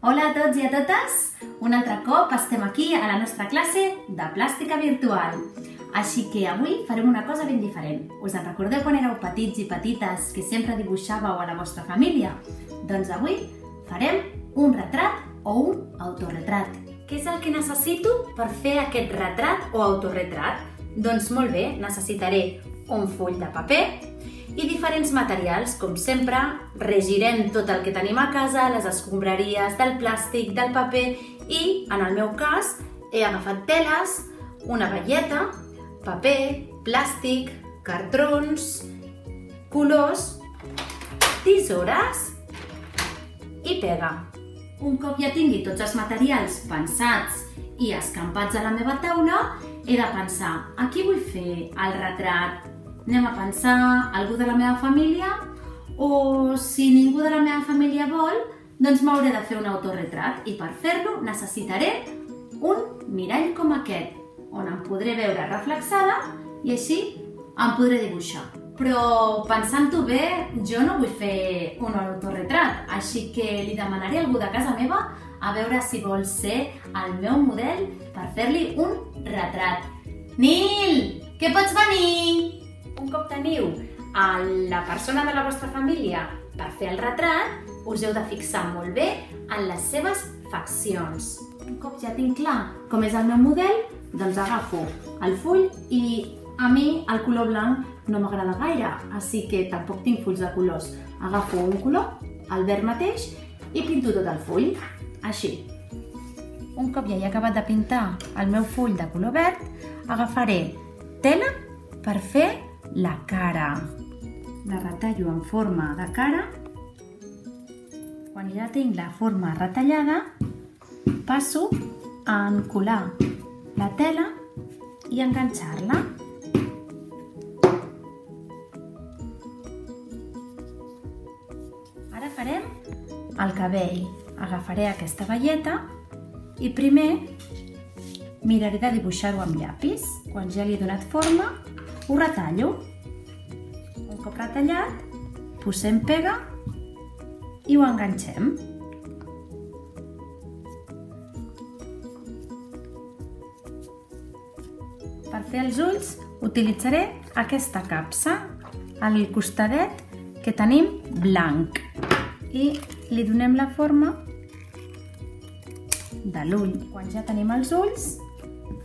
Hola a tots i a totes! Un altre cop estem aquí a la nostra classe de plàstica virtual. Així que avui farem una cosa ben diferent. Us en recordeu quan éreu petits i petites que sempre dibuixàveu a la vostra família? Doncs avui farem un retrat o un autorretrat. Què és el que necessito per fer aquest retrat o autorretrat? Doncs molt bé, necessitaré un full de paper, i diferents materials, com sempre, regirem tot el que tenim a casa, les escombraries del plàstic, del paper i, en el meu cas, he agafat teles, una velleta, paper, plàstic, cartrons, colors, tisores i pega. Un cop ja tingui tots els materials pensats i escampats a la meva taula, he de pensar a qui vull fer el retrat, anem a pensar algú de la meva família o si ningú de la meva família vol, doncs m'hauré de fer un autorretrat i per fer-lo necessitaré un mirall com aquest, on em podré veure reflexada i així em podré dibuixar. Però pensant-ho bé, jo no vull fer un autorretrat, així que li demanaré a algú de casa meva a veure si vol ser el meu model per fer-li un retrat. Nil, que pots venir? Un cop teniu a la persona de la vostra família per fer el retrat, us heu de fixar molt bé en les seves faccions. Un cop ja tinc clar com és el meu model, doncs agafo el full i a mi el color blanc no m'agrada gaire, així que tampoc tinc fulls de colors. Agafo un color, el verd mateix, i pinto tot el full, així. Un cop ja he acabat de pintar el meu full de color verd, agafaré tela per fer la cara. La retallo en forma de cara. Quan ja tinc la forma retallada, passo a encolar la tela i enganxar-la. Ara farem el cabell. Agafaré aquesta velleta i primer miraré de dibuixar-ho amb llapis. Quan ja li he donat forma, ho retallo. Un cop retallat, posem pega i ho enganxem. Per fer els ulls utilitzaré aquesta capsa al costadet que tenim blanc i li donem la forma de l'ull. Quan ja tenim els ulls,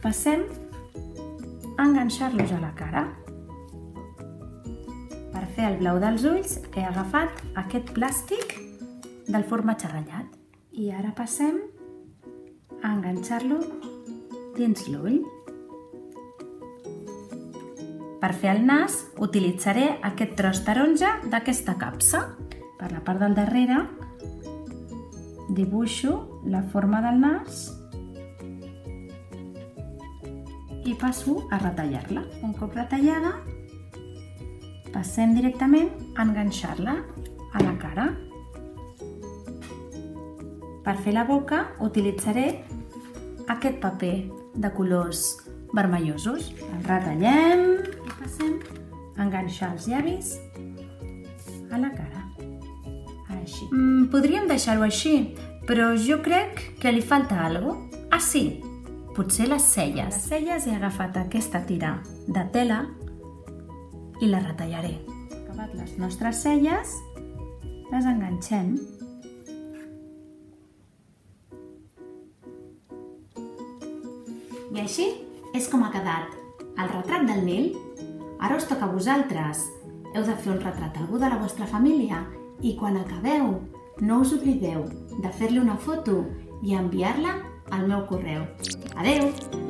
passem enganxar-los a la cara. Per fer el blau dels ulls he agafat aquest plàstic del formatge ratllat i ara passem a enganxar-lo dins l'ull. Per fer el nas utilitzaré aquest tros taronja d'aquesta capsa. Per la part del darrere dibuixo la forma del nas i passo a retallar-la. Un cop retallada, passem directament a enganxar-la a la cara. Per fer la boca utilitzaré aquest paper de colors vermellosos. El retallem i passem a enganxar els llavis a la cara. Així. Mm, podríem deixar-ho així, però jo crec que li falta alguna cosa. Ah, sí, potser les celles. Les celles he agafat aquesta tira de tela i la retallaré. Acabat les nostres celles, les enganxem. I així és com ha quedat el retrat del Nil. Ara us toca a vosaltres. Heu de fer un retrat a algú de la vostra família i quan acabeu no us oblideu de fer-li una foto i enviar-la al meu correu. Adeu!